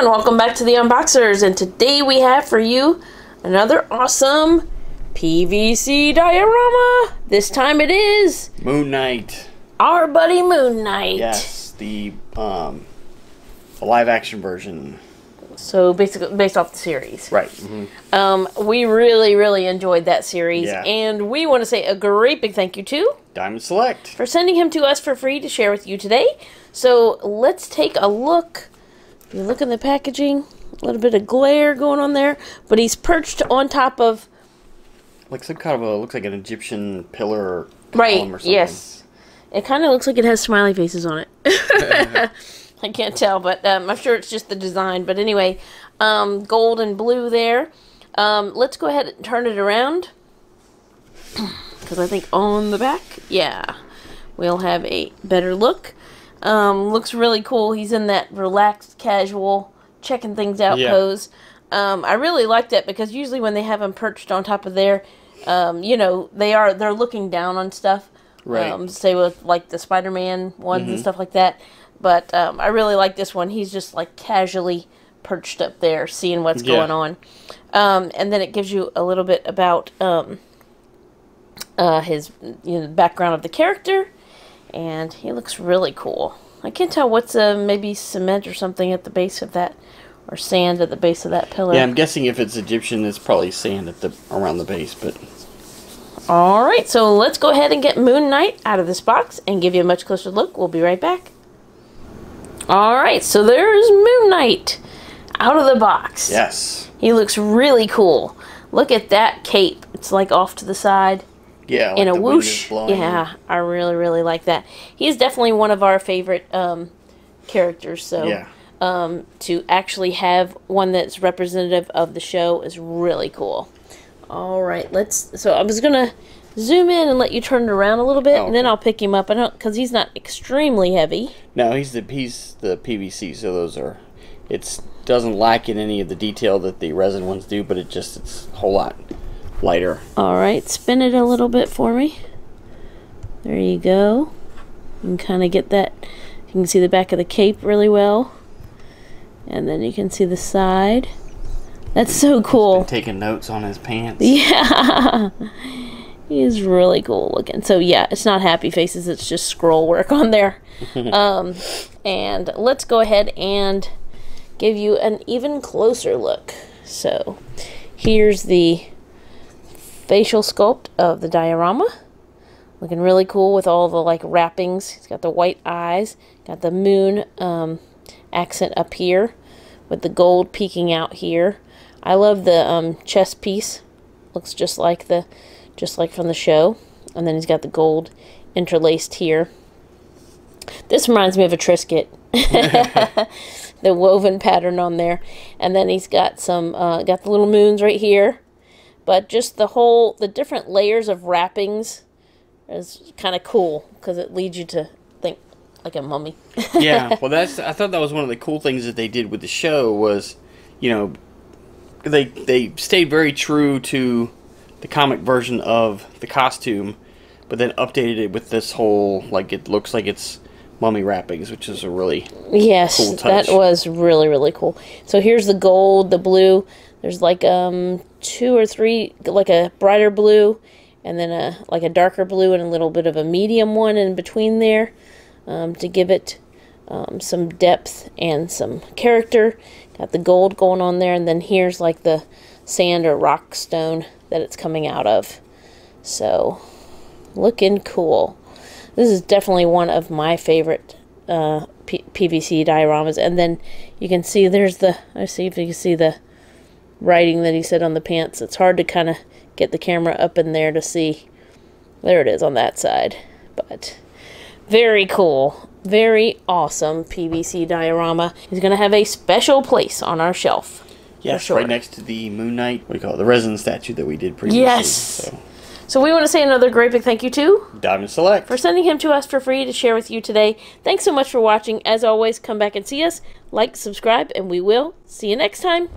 And welcome back to the Unboxers and today we have for you another awesome PVC diorama. This time it is Moon Knight. our buddy Moon Knight. Yes, the um, the live action version. So basically based off the series. Right. mhm. Um, we really, really enjoyed that series Yeah. and we want to say a great big thank you to Diamond Select. for sending him to us for free to share with you today. So let's take a look. You look in the packaging, a little bit of glare going on there, but he's perched on top of Like some kind of a looks like an Egyptian pillar or right. or something. Yes, it kind of looks like it has smiley faces on it. I can't tell, but um, I'm sure it's just the design. But anyway, um, gold and blue there. Um, let's go ahead and turn it around because I think on the back, yeah, we'll have a better look. Um, looks really cool. He's in that relaxed, casual, checking things out Yeah. pose. Um, I really like that because usually when they have him perched on top of there, um, you know, they are they're looking down on stuff. Right. Um, say with like the Spider-Man ones and stuff like that. But um, I really like this one. He's just like casually perched up there, seeing what's Yeah. going on. Um, and then it gives you a little bit about um, uh, his you know, background of the character, and he looks really cool. I can't tell what's a, maybe cement or something at the base of that, or sand at the base of that pillar. Yeah, I'm guessing if it's Egyptian, it's probably sand at the around the base. But All right, so let's go ahead and get Moon Knight out of this box and give you a much closer look. We'll be right back. All right, so there's Moon Knight out of the box. yes, He looks really cool. Look at that cape. It's like off to the side yeah, in a is whoosh. Yeah, I really, really like that. He's definitely one of our favorite um, characters. So yeah. um, to actually have one that's representative of the show is really cool. All right, let's. So I was gonna zoom in and let you turn it around a little bit, Oh, and then okay. I'll pick him up. I don't because he's not extremely heavy. No, he's the he's the PVC, so those are. It's doesn't lack in any of the detail that the resin ones do, but it just it's a whole lot lighter. All right, spin it a little bit for me. There you go. You can kind of get that. You can see the back of the cape really well, and then you can see the side. That's so cool. Taking notes on his pants. Yeah. He's really cool looking. So yeah, it's not happy faces, it's just scroll work on there. um, and let's go ahead and give you an even closer look. So here's the facial sculpt of the diorama. Looking really cool with all the like wrappings. He's got the white eyes, got the moon um, accent up here with the gold peeking out here. I love the um, chest piece. Looks just like the, just like from the show. And then he's got the gold interlaced here. This reminds me of a Triscuit. the woven pattern on there, and then he's got some, uh, got the little moons right here. But just the whole, the different layers of wrappings is kind of cool because it leads you to think like a mummy. yeah, well, that's. I thought that was one of the cool things that they did with the show was, you know, they they stayed very true to the comic version of the costume, but then updated it with this whole like it looks like it's mummy wrappings, which is a really Yes, Cool that was really really cool. So here's the gold, the blue. There's like um two or three like a brighter blue and then a like a darker blue and a little bit of a medium one in between there um, to give it um, some depth and some character. Got the gold going on there and then here's like the sand or rock stone that it's coming out of. So looking cool. This is definitely one of my favorite uh, PVC dioramas. And then you can see there's the, let's see if you can see the writing that he said on the pants. It's hard to kind of get the camera up in there to see. There it is on that side. But very cool. Very awesome PVC diorama. He's going to have a special place on our shelf. yes, sure. right next to the Moon Knight. What do you call it? The resin statue that we did previously. Yes. So, So we want to say another great big thank you to Diamond Select. for sending him to us for free to share with you today. Thanks so much for watching. As always, come back and see us, like, subscribe, and we will see you next time.